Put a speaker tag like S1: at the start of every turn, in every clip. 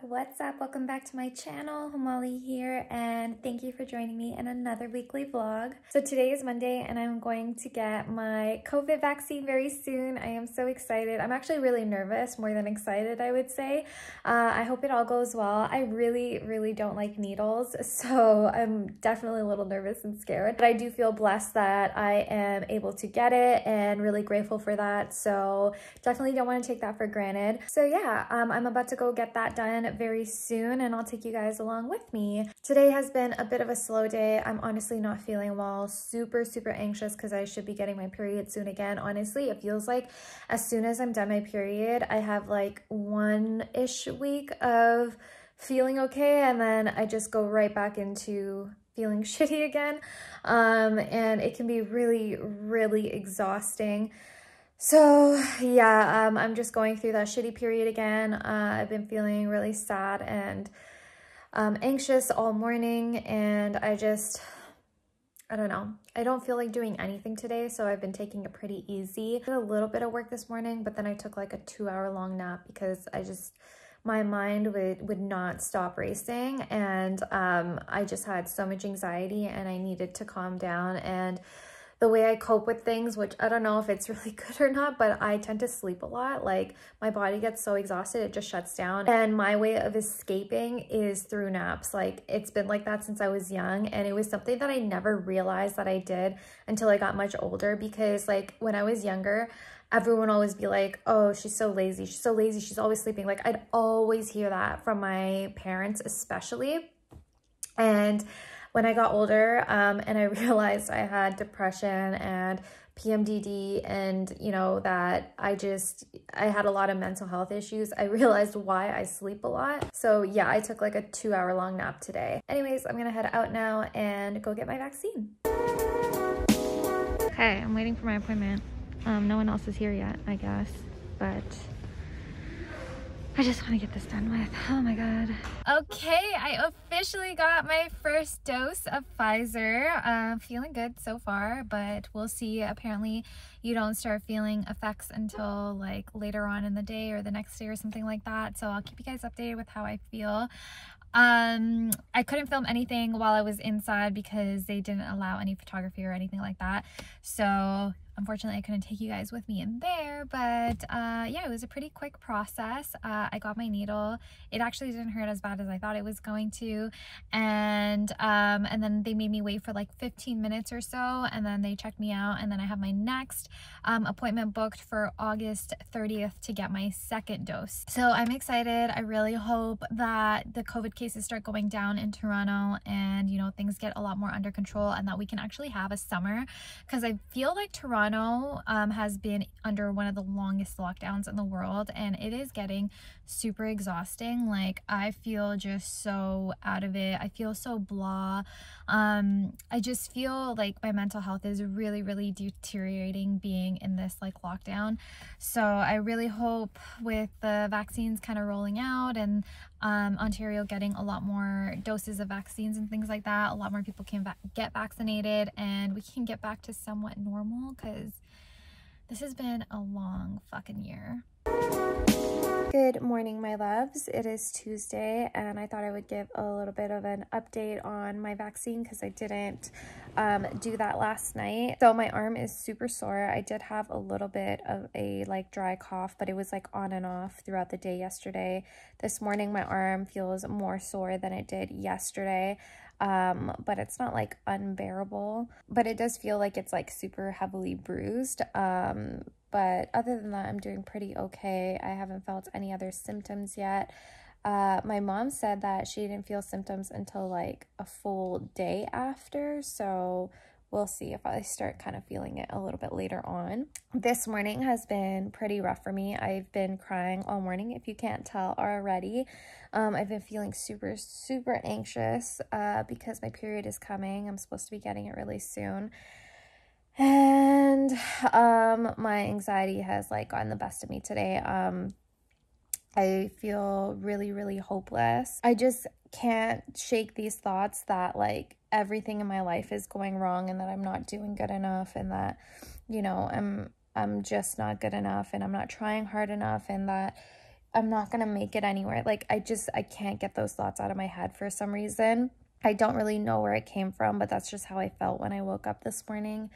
S1: what's up? Welcome back to my channel. Hemali here and thank you for joining me in another weekly vlog. So today is Monday and I'm going to get my COVID vaccine very soon. I am so excited. I'm actually really nervous, more than excited I would say. Uh, I hope it all goes well. I really, really don't like needles so I'm definitely a little nervous and scared. But I do feel blessed that I am able to get it and really grateful for that. So definitely don't want to take that for granted. So yeah, um, I'm about to go get that done very soon and I'll take you guys along with me. Today has been a bit of a slow day. I'm honestly not feeling well, super, super anxious because I should be getting my period soon again. Honestly, it feels like as soon as I'm done my period, I have like one-ish week of feeling okay and then I just go right back into feeling shitty again. Um, and it can be really, really exhausting. So yeah, um, I'm just going through that shitty period again. Uh, I've been feeling really sad and um, anxious all morning and I just, I don't know. I don't feel like doing anything today, so I've been taking it pretty easy. I did a little bit of work this morning, but then I took like a two hour long nap because I just, my mind would, would not stop racing and um, I just had so much anxiety and I needed to calm down and the way I cope with things, which I don't know if it's really good or not, but I tend to sleep a lot. Like my body gets so exhausted, it just shuts down. And my way of escaping is through naps. Like it's been like that since I was young. And it was something that I never realized that I did until I got much older because like when I was younger, everyone always be like, oh, she's so lazy. She's so lazy. She's always sleeping. Like I'd always hear that from my parents, especially. And when I got older um, and I realized I had depression and PMDD and, you know, that I just, I had a lot of mental health issues. I realized why I sleep a lot. So yeah, I took like a two hour long nap today. Anyways, I'm gonna head out now and go get my vaccine. Okay, I'm waiting for my appointment. Um, no one else is here yet, I guess, but I just want to get this done with. Oh my god. Okay, I officially got my first dose of Pfizer. Uh, feeling good so far, but we'll see. Apparently, you don't start feeling effects until like later on in the day or the next day or something like that. So I'll keep you guys updated with how I feel. Um, I couldn't film anything while I was inside because they didn't allow any photography or anything like that. So unfortunately I couldn't take you guys with me in there but uh, yeah it was a pretty quick process. Uh, I got my needle. It actually didn't hurt as bad as I thought it was going to. And um, and then they made me wait for like 15 minutes or so and then they checked me out and then I have my next um, appointment booked for August 30th to get my second dose. So I'm excited. I really hope that the COVID cases start going down in Toronto and you know things get a lot more under control and that we can actually have a summer because I feel like Toronto Toronto um, has been under one of the longest lockdowns in the world and it is getting super exhausting. Like I feel just so out of it. I feel so blah. Um, I just feel like my mental health is really, really deteriorating being in this like lockdown. So I really hope with the vaccines kind of rolling out and um, Ontario getting a lot more doses of vaccines and things like that, a lot more people can va get vaccinated and we can get back to somewhat normal because this has been a long fucking year. Good morning, my loves. It is Tuesday, and I thought I would give a little bit of an update on my vaccine because I didn't um, do that last night. So my arm is super sore. I did have a little bit of a like dry cough, but it was like on and off throughout the day yesterday. This morning, my arm feels more sore than it did yesterday um, but it's not like unbearable. But it does feel like it's like super heavily bruised. Um, but other than that, I'm doing pretty okay. I haven't felt any other symptoms yet. Uh, my mom said that she didn't feel symptoms until like a full day after. So we'll see if I start kind of feeling it a little bit later on. This morning has been pretty rough for me. I've been crying all morning, if you can't tell already. Um, I've been feeling super, super anxious uh, because my period is coming. I'm supposed to be getting it really soon. And um, my anxiety has like gotten the best of me today. Um, I feel really, really hopeless. I just can't shake these thoughts that like everything in my life is going wrong and that I'm not doing good enough and that, you know, I'm I'm just not good enough and I'm not trying hard enough and that I'm not going to make it anywhere. Like, I just, I can't get those thoughts out of my head for some reason. I don't really know where it came from, but that's just how I felt when I woke up this morning.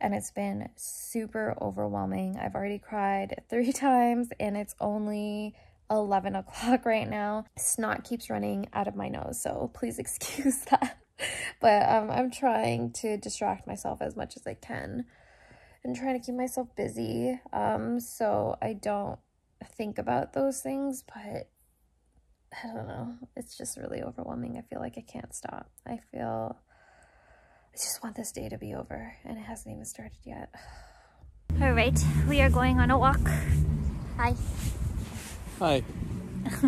S1: And it's been super overwhelming. I've already cried three times and it's only 11 o'clock right now. Snot keeps running out of my nose, so please excuse that. but um, I'm trying to distract myself as much as I can and trying to keep myself busy um, so I don't think about those things, but I don't know. It's just really overwhelming. I feel like I can't stop. I feel I just want this day to be over and it hasn't even started yet. All right, we are going on a walk. Hi.
S2: Hi.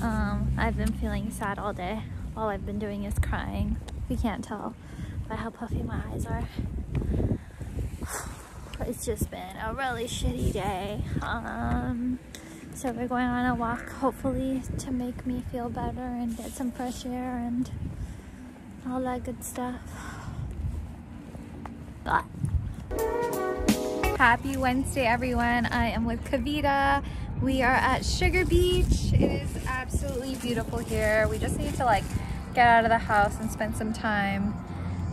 S1: um, I've been feeling sad all day. All I've been doing is crying. You can't tell by how puffy my eyes are. It's just been a really shitty day. Um, so we're going on a walk, hopefully to make me feel better and get some fresh air and all that good stuff. Happy Wednesday, everyone. I am with Kavita. We are at Sugar Beach. It is absolutely beautiful here. We just need to like get out of the house and spend some time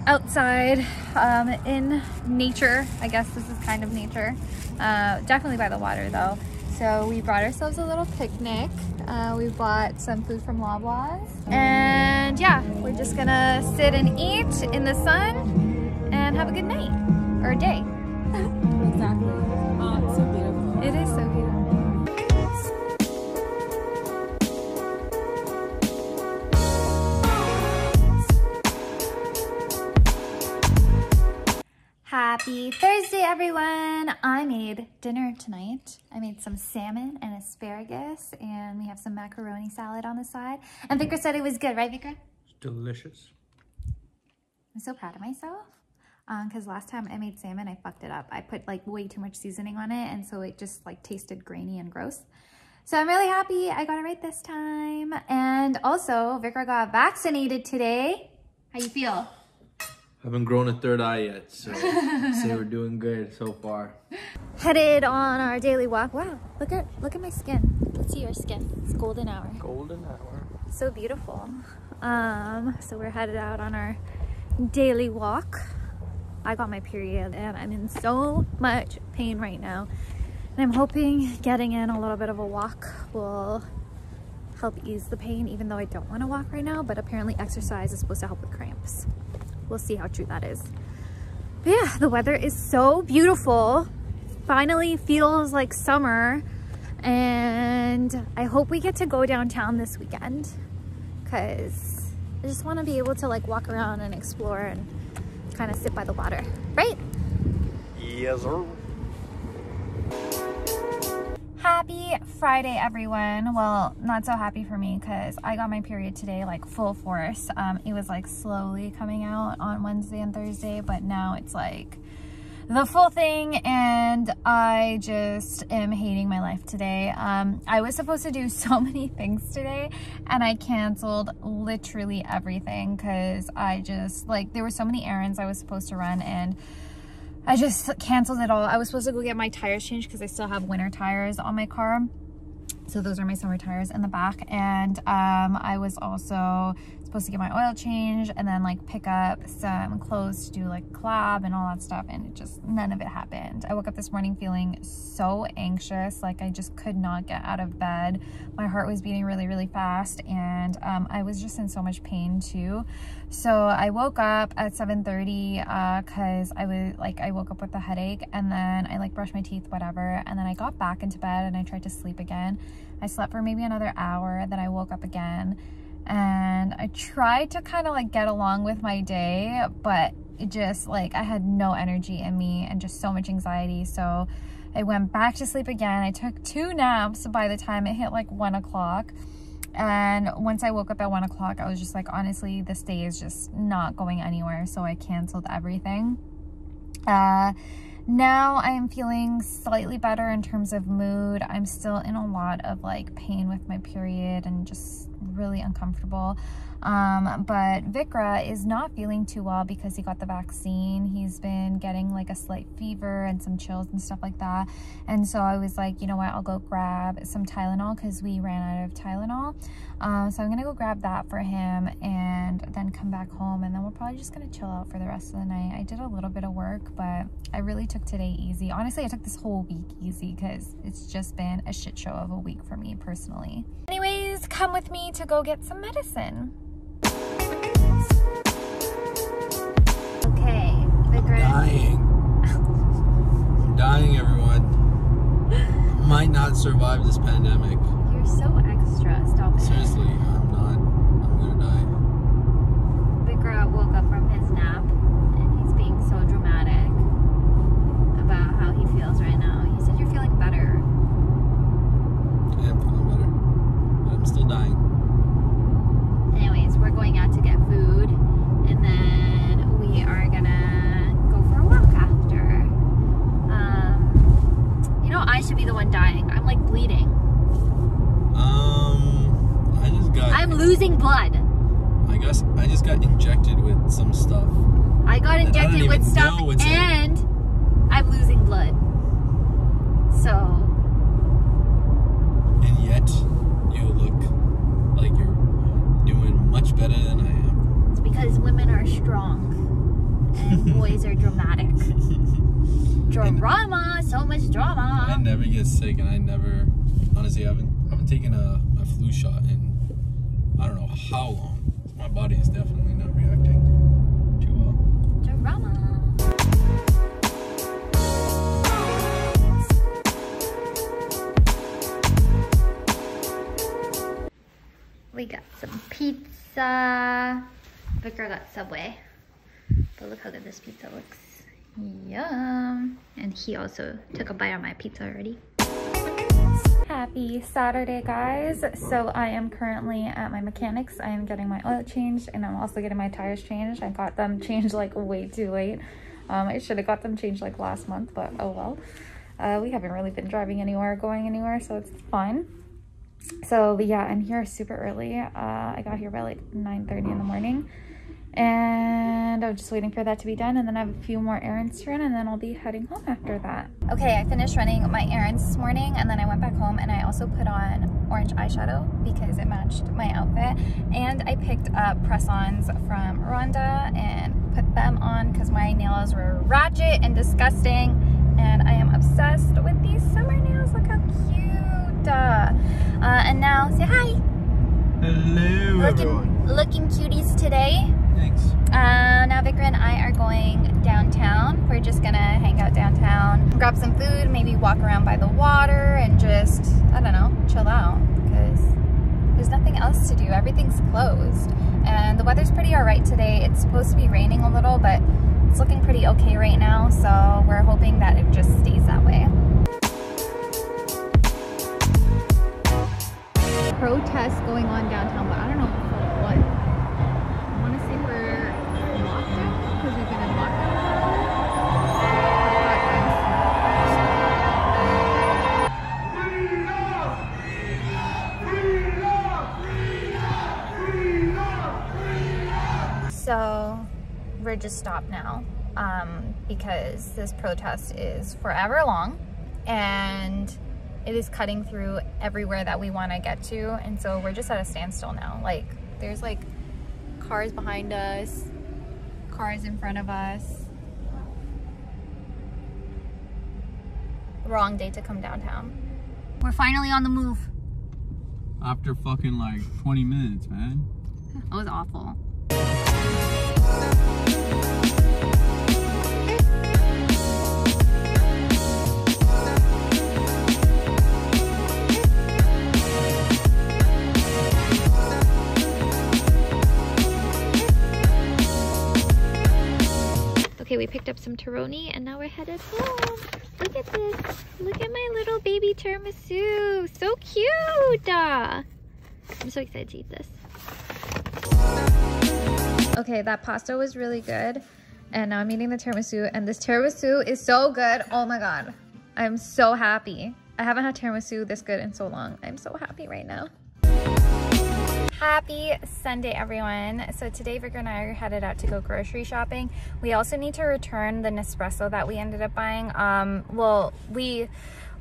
S1: outside um, in nature. I guess this is kind of nature. Uh, definitely by the water though. So we brought ourselves a little picnic. Uh, we bought some food from Loblaws. And yeah, we're just gonna sit and eat in the sun and have a good night or a day.
S3: exactly. Oh, it's so beautiful.
S1: It is so beautiful. Happy Thursday, everyone. I made dinner tonight. I made some salmon and asparagus, and we have some macaroni salad on the side. And Vickrah said it was good, right, Vickrah?
S2: Delicious.
S1: I'm so proud of myself because um, last time I made salmon, I fucked it up. I put like way too much seasoning on it, and so it just like tasted grainy and gross. So I'm really happy I got it right this time. And also, Vickrah got vaccinated today. How you feel?
S2: Haven't grown a third eye yet, so say we're doing good so far.
S1: Headed on our daily walk. Wow, look at look at my skin. Let's see your skin. It's golden hour.
S2: Golden hour.
S1: So beautiful. Um, so we're headed out on our daily walk. I got my period and I'm in so much pain right now. And I'm hoping getting in a little bit of a walk will help ease the pain even though I don't want to walk right now, but apparently exercise is supposed to help with cramps we'll see how true that is. But yeah, the weather is so beautiful. Finally feels like summer. And I hope we get to go downtown this weekend because I just want to be able to like walk around and explore and kind of sit by the water, right?
S2: Yes, sir.
S1: Happy Friday, everyone. Well, not so happy for me because I got my period today, like full force. Um, it was like slowly coming out on Wednesday and Thursday, but now it's like the full thing and I just am hating my life today. Um, I was supposed to do so many things today and I canceled literally everything because I just like there were so many errands I was supposed to run and I just canceled it all. I was supposed to go get my tires changed because I still have winter tires on my car. So those are my summer tires in the back. And um, I was also supposed to get my oil change and then like pick up some clothes to do like collab and all that stuff and it just none of it happened. I woke up this morning feeling so anxious like i just could not get out of bed. My heart was beating really really fast and um, i was just in so much pain too. So i woke up at 7 30 because uh, i was like i woke up with a headache and then i like brushed my teeth whatever and then i got back into bed and i tried to sleep again. I slept for maybe another hour then i woke up again and I tried to kind of like get along with my day, but it just like I had no energy in me and just so much anxiety. So I went back to sleep again. I took two naps by the time it hit like one o'clock. And once I woke up at one o'clock, I was just like, honestly, this day is just not going anywhere. So I canceled everything. Uh, now I am feeling slightly better in terms of mood. I'm still in a lot of like pain with my period and just really uncomfortable. Um, but Vickrah is not feeling too well because he got the vaccine. He's been getting like a slight fever and some chills and stuff like that. And so I was like, you know what, I'll go grab some Tylenol because we ran out of Tylenol. Um, so I'm gonna go grab that for him and then come back home and then we're probably just gonna chill out for the rest of the night. I did a little bit of work, but I really took today easy. Honestly, I took this whole week easy because it's just been a shit show of a week for me personally. Anyways, come with me to go get some medicine. Okay, Vickrah.
S2: Dying. I'm dying, everyone. Might not survive this pandemic.
S1: You're so extra. Stop it.
S2: Seriously, I'm not. I'm gonna die.
S1: Vickrah woke up from his nap and he's being so dramatic about how he feels right now. He said you're feeling better.
S2: I am feeling better, but I'm still dying.
S1: Anyways, we're going out to get food and then we are gonna go for a walk after. Um, you know, I should be the one dying. I'm like bleeding.
S2: Um, I just got.
S1: I'm losing blood.
S2: I guess I just got injected with some stuff.
S1: I got
S2: And I don't
S1: injected
S2: even
S1: with stuff
S2: know what's in it.
S1: and I'm losing blood. So,
S2: and yet you look like you're doing much better than I am.
S1: it's because women are strong and boys are dramatic. Drama, so much drama.
S2: I never get sick, and I never, honestly, I haven't, I haven't taken a, a flu shot in I don't know how long. My body is definitely not reacting too well.
S1: Drama. Pizza. Vickrah got Subway. But look how good this pizza looks. Yum. And he also took a bite of my pizza already. Happy Saturday, guys. So I am currently at my mechanics. I am getting my oil changed and I'm also getting my tires changed. I got them changed like way too late. Um, I should have got them changed like last month, but oh well. Uh, we haven't really been driving anywhere, going anywhere, so it's fine. So but yeah, I'm here super early. Uh, I got here by like 9.30 in the morning and I'm just waiting for that to be done and then I have a few more errands to run and then I'll be heading home after that. Okay, I finished running my errands this morning and then I went back home and I also put on orange eyeshadow because it matched my outfit and I picked up press-ons from Rhonda and put them on because my nails were ratchet and disgusting and I am obsessed with these summer nails. Look how cute. Uh, uh, and now say hi.
S2: Hello,
S1: Looking, looking cuties today.
S2: Thanks.
S1: Uh, now Vickrah and I are going downtown. We're just gonna hang out downtown, grab some food, maybe walk around by the water and just, I don't know, chill out because there's nothing else to do. Everything's closed and the weather's pretty alright today. It's supposed to be raining a little, but it's looking pretty okay right now. So we're hoping that it Protests going on downtown, but I don't know for what. I want to say in lockdown because we've been in lockdown. So we're just stopped now um, because this protest is forever long and it is cutting through everywhere that we want to get to. And so we're just at a standstill now. Like there's like cars behind us, cars in front of us. Wrong day to come downtown. We're finally on the move.
S2: After fucking like 20 minutes, man.
S1: That was awful. Picked up some Terroni and now we're headed home. Look at this. Look at my little baby tiramisu. So cute. Uh, I'm so excited to eat this. Okay, that pasta was really good. And now I'm eating the tiramisu and this tiramisu is so good. Oh my God. I'm so happy. I haven't had tiramisu this good in so long. I'm so happy right now. Happy Sunday, everyone. So today Vickrah and I are headed out to go grocery shopping. We also need to return the Nespresso that we ended up buying. Um, well, we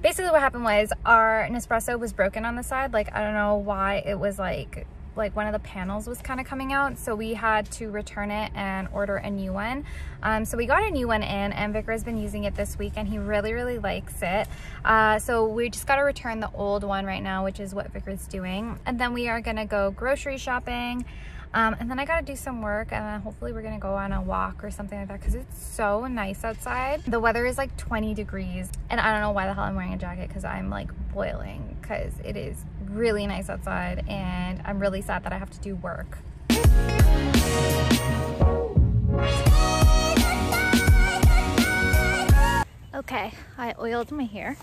S1: basically what happened was our Nespresso was broken on the side. Like, I don't know why it was like like one of the panels was kind of coming out so we had to return it and order a new one. Um, so we got a new one in and Vickrah has been using it this week and he really really likes it. Uh, so we just got to return the old one right now which is what Vickrah's doing. And then we are gonna go grocery shopping. Um, and then I gotta do some work and then hopefully we're gonna go on a walk or something like that because it's so nice outside. The weather is like 20 degrees and I don't know why the hell I'm wearing a jacket because I'm like boiling because it is really nice outside and I'm really sad that I have to do work. Okay, I oiled my hair.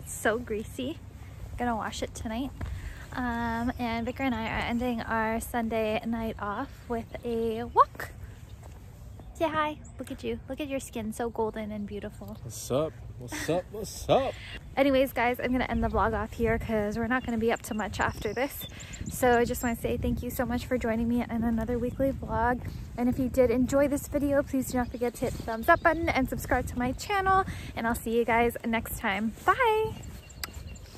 S1: It's so greasy. Gonna wash it tonight. Um, and Vickrah and I are ending our Sunday night off with a walk. Say hi. Look at you. Look at your skin, so golden and beautiful.
S2: What's up? What's up? What's up?
S1: Anyways, guys, I'm gonna end the vlog off here because we're not gonna be up to much after this. So I just want to say thank you so much for joining me in another weekly vlog. And if you did enjoy this video, please do not forget to hit the thumbs up button and subscribe to my channel. And I'll see you guys next time. Bye!